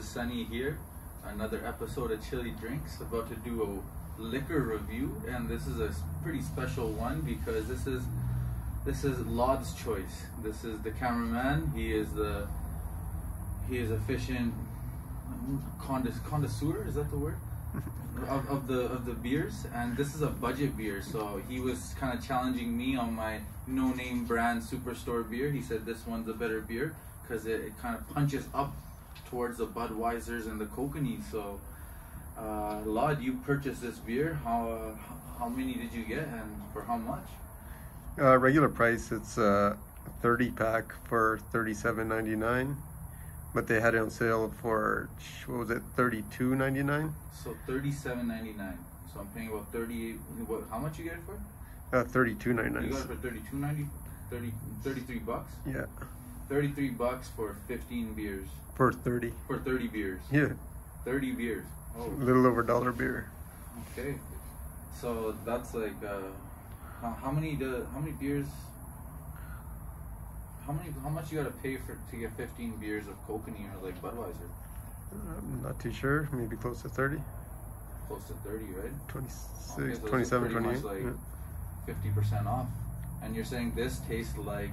Sunny here. Another episode of Chili Drinks. About to do a liquor review, and this is a pretty special one because this is this is Laud's choice. This is the cameraman. He is the he is efficient condes- connoisseur. Is that the word? of, of the of the beers, and this is a budget beer. So he was kind of challenging me on my no name brand superstore beer. He said this one's a better beer because it, it kind of punches up towards the Budweisers and the Kokanee. So, uh, Laud, you purchased this beer. How uh, how many did you get, and for how much? Uh, regular price, it's a 30 pack for 37.99, but they had it on sale for what was it, 32.99? So thirty seven ninety nine. So I'm paying about thirty eight. What? How much you get it for? Uh, You got it 32.99. for 32.90, 30, 33 bucks. Yeah, 33 bucks for 15 beers. for 30. For 30 beers. Yeah, 30 beers. a Oh, little over dollar beer. okay. So that's like uh, how, how many do, how many beers? How many how much you gotta pay for to get 15 beers of Kokanee or like Budweiser? I'm not too sure, maybe close to 30, Close to 30, right? 26, Okay, so it's 27, 28. like yeah. 50% off. And you're saying this tastes like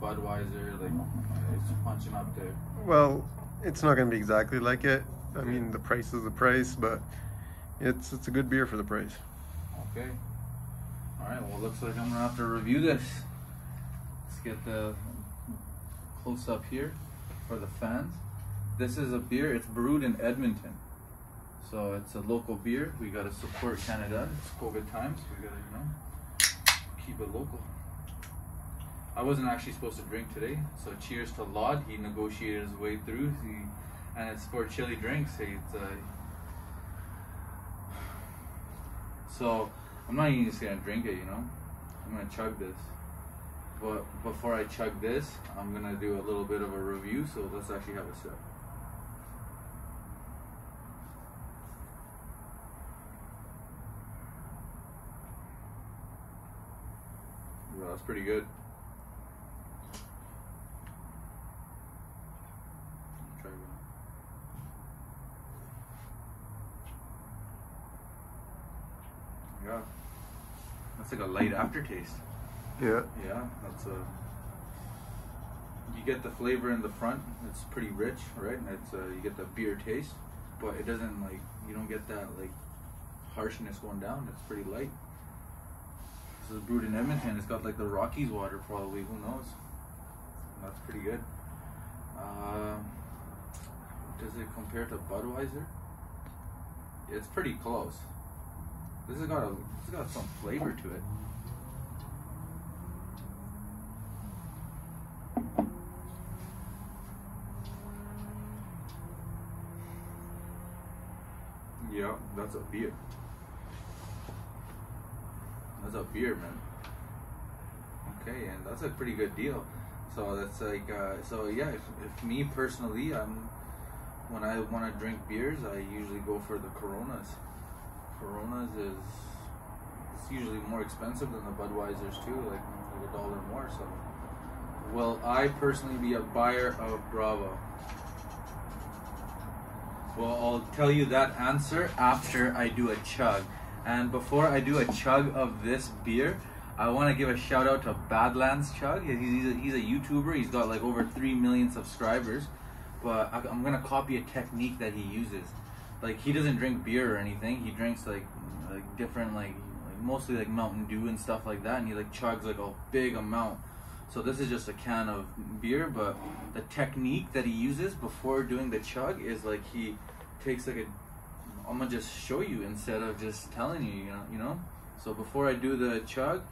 Budweiser, like it's punching up there. Well, it's not going to be exactly like it. I mean, the price is the price, but it's it's a good beer for the price. Okay. All right. Well, looks like I'm gonna have to review this. Let's get the close up here for the fans. This is a beer. It's brewed in Edmonton, so it's a local beer. We gotta support Canada. It's COVID times. We gotta, you know, keep it local. I wasn't actually supposed to drink today, so cheers to Laud. He negotiated his way through. He, and it's for chili drinks. It's uh, So I'm not even just gonna drink it, you know. I'm gonna chug this. But before I chug this, I'm gonna do a little bit of a review. So let's actually have a sip. Well, that's pretty good. Try one. Yeah. That's like a light aftertaste. Yeah. Yeah, that's a. You get the flavor in the front. It's pretty rich, right? And it's uh, you get the beer taste, but it doesn't like you don't get that like harshness going down. It's pretty light. This is brewed in Edmonton. It's got like the Rockies water, probably. Who knows? That's pretty good. Um, does it compare to Budweiser? It's pretty close. This has got a this has got some flavor to it. Yeah, that's a beer. That's a beer, man. Okay, and that's a pretty good deal. So that's like, uh, so yeah. If, if me personally, I'm when I want to drink beers, I usually go for the Coronas. Coronas is it's usually more expensive than the Budweisers too, like, like a dollar more. So, will I personally be a buyer of Brava? Well, I'll tell you that answer after I do a chug. And before I do a chug of this beer, I want to give a shout out to Badlands Chug. He's, he's, a, he's a YouTuber. He's got like over 3 million subscribers. But I, I'm going to copy a technique that he uses. Like, he doesn't drink beer or anything. He drinks like, like different, like, like mostly like Mountain Dew and stuff like that. And he like chugs like a big amount. So this is just a can of beer, but the technique that he uses before doing the chug is like he takes like a. I'm gonna just show you instead of just telling you, you know, you know. So before I do the chug,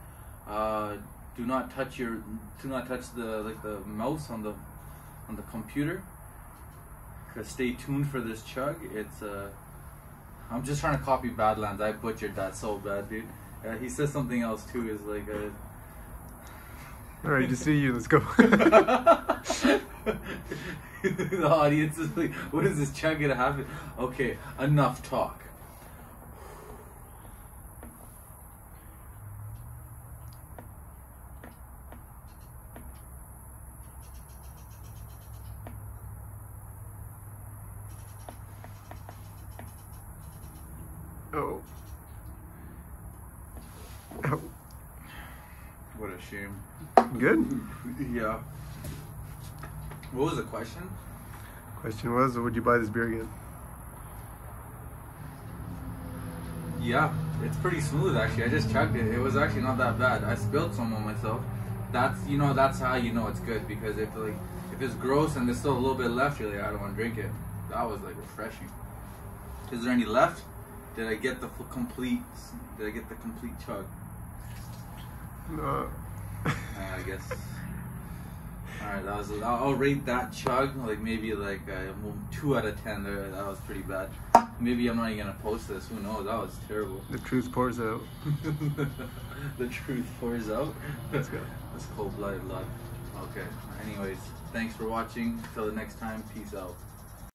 uh, do not touch your, do not touch the like the mouse on the, on the computer. Stay tuned for this chug. It's uh, I'm just trying to copy Badlands. I butchered that so bad, dude. Uh, he says something else too. Is like uh, All right, to see you. Let's go. the audience is like, what is this chug gonna happen? Okay, enough talk. Oh. Oh, What a shame. good. Yeah. What was the question? Question was, would you buy this beer again? Yeah, it's pretty smooth actually. I just checked it. It was actually not that bad. I spilled some on myself. That's you know that's how you know it's good because if like if it's gross and there's still a little bit left, you're like I don't want to drink it. That was like refreshing. Is there any left? Did I get the complete? Did I get the complete chug? No. Uh, I guess. All right, that was. I'll, I'll rate that chug like maybe like a two out of ten. There, that was pretty bad. Maybe I'm not even gonna post this. Who knows? That was terrible. the truth pours out. the truth pours out. Let's go. That's cold blooded love. Okay. Anyways, thanks for watching. Till the next time. Peace out.